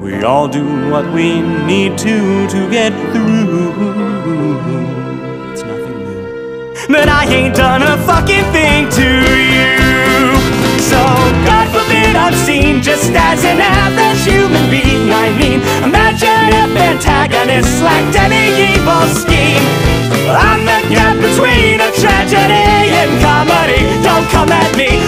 We all do what we need to to get through. It's nothing new. But I ain't done a fucking thing to you. So God forbid I'm seen just as an average human being. I mean, imagine if antagonists lacked any evil scheme. I'm the gap between a tragedy and comedy. Don't come at me.